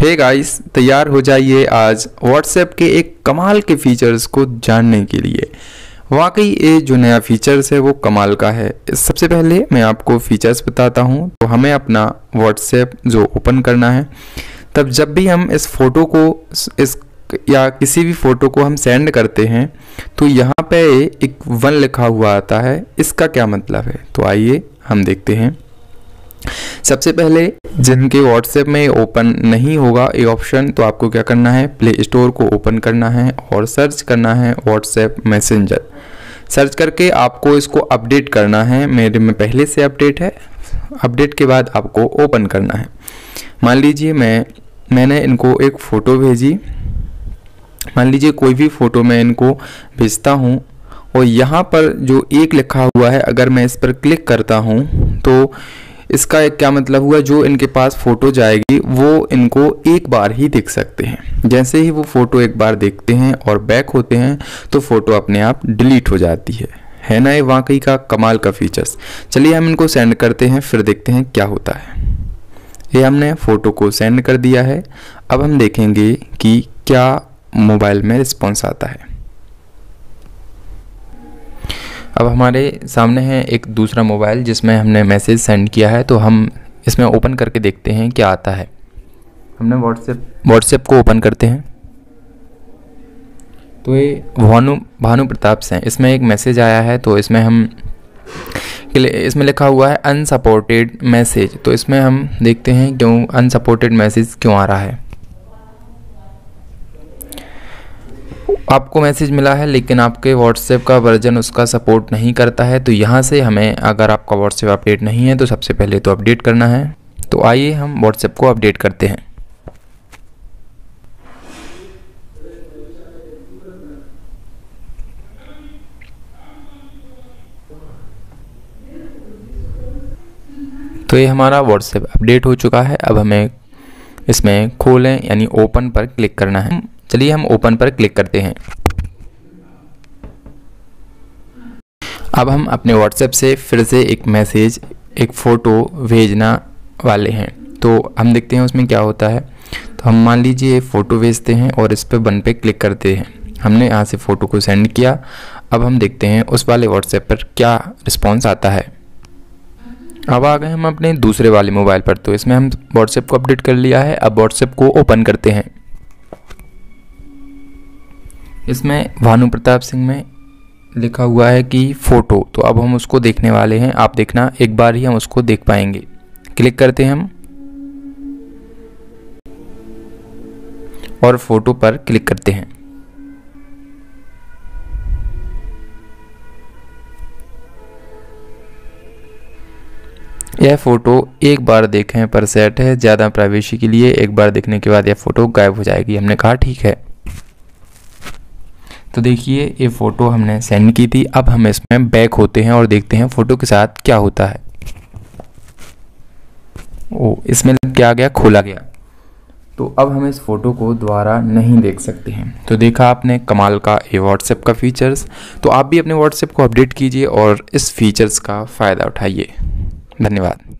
Hey guys तैयार हो जाइए आज व्हाट्सएप के एक कमाल के फीचर्स को जानने के लिए। वाकई ये जो नया फीचर्स है, वो कमाल का है। सबसे पहले मैं आपको फीचर्स बताता हूँ तो हमें अपना व्हाट्सएप जो ओपन करना है, तब जब भी हम इस फ़ोटो को, इस या किसी भी फ़ोटो को हम सेंड करते हैं तो यहाँ पे एक वन लिखा हुआ आता है। इसका क्या मतलब है? तो आइए हम देखते हैं। सबसे पहले, जिनके व्हाट्सएप में ओपन नहीं होगा ये ऑप्शन तो आपको क्या करना है? प्ले स्टोर को ओपन करना है और सर्च करना है व्हाट्सएप मैसेंजर सर्च करके आपको इसको अपडेट करना है। मेरे में पहले से अपडेट है। अपडेट के बाद आपको ओपन करना है। मान लीजिए मैं, मैंने इनको एक फ़ोटो भेजी। मान लीजिए कोई भी फ़ोटो मैं इनको भेजता हूँ और यहाँ पर जो एक लिखा हुआ है, अगर मैं इस पर क्लिक करता हूँ तो इसका एक क्या मतलब हुआ, जो इनके पास फ़ोटो जाएगी, वो इनको एक बार ही देख सकते हैं। जैसे ही वो फ़ोटो एक बार देखते हैं और बैक होते हैं तो फ़ोटो अपने आप डिलीट हो जाती है। है ना ये वाकई का कमाल का फीचर्स चलिए हम इनको सेंड करते हैं, फिर देखते हैं क्या होता है। ये हमने फ़ोटो को सेंड कर दिया है। अब हम देखेंगे कि क्या मोबाइल में रिस्पॉन्स आता है। अब हमारे सामने है एक दूसरा मोबाइल जिसमें हमने मैसेज सेंड किया है तो हम इसमें ओपन करके देखते हैं क्या आता है। हमने व्हाट्सएप व्हाट्सएप को ओपन करते हैं। तो ये भानु भानु प्रताप से इसमें एक मैसेज आया है तो इसमें हम इसमें लिखा हुआ है, अनसपोर्टेड मैसेज। तो इसमें हम देखते हैं क्यों, अनसपोर्टेड मैसेज क्यों आ रहा है। आपको मैसेज मिला है, लेकिन आपके व्हाट्सएप का वर्जन उसका सपोर्ट नहीं करता है तो यहाँ से हमें अगर आपका व्हाट्सएप अपडेट नहीं है तो सबसे पहले तो अपडेट करना है। तो आइए हम व्हाट्सएप को अपडेट करते हैं। तो ये हमारा व्हाट्सएप अपडेट हो चुका है। अब हमें इसमें खोलें, यानी ओपन पर क्लिक करना है। चलिए हम ओपन पर क्लिक करते हैं। अब हम अपने व्हाट्सएप से फिर से एक मैसेज एक फ़ोटो भेजना वाले हैं। तो हम देखते हैं उसमें क्या होता है। तो हम मान लीजिए फ़ोटो भेजते हैं और इस पर वन पे क्लिक करते हैं। हमने यहाँ से फ़ोटो को सेंड किया। अब हम देखते हैं उस वाले व्हाट्सएप पर क्या रिस्पॉन्स आता है। अब आ गए हम अपने दूसरे वाले मोबाइल पर। तो इसमें हम व्हाट्सएप को अपडेट कर लिया है। अब व्हाट्सएप को ओपन करते हैं। इसमें भानु प्रताप सिंह में लिखा हुआ है कि फ़ोटो तो अब हम उसको देखने वाले हैं। आप देखना, एक बार ही हम उसको देख पाएँगे। क्लिक करते हैं हम। और फ़ोटो पर क्लिक करते हैं। यह फ़ोटो एक बार देखें पर सेट है, ज़्यादा प्राइवेसी के लिए एक बार देखने के बाद यह फ़ोटो गायब हो जाएगी। हमने कहा, ठीक है। तो देखिए, ये फ़ोटो हमने सेंड की थी। अब हम इसमें बैक होते हैं और देखते हैं फ़ोटो के साथ क्या होता है। ओ, इसमें क्या गया? खोला गया। तो अब हम इस फ़ोटो को दोबारा नहीं देख सकते हैं। तो देखा आपने कमाल का ये व्हाट्सएप का फीचर्स तो आप भी अपने व्हाट्सएप को अपडेट कीजिए और इस फीचर्स का फ़ायदा उठाइए। धन्यवाद।